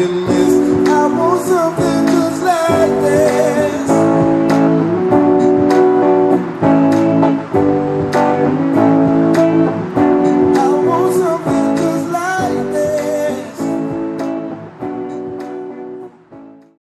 I want something.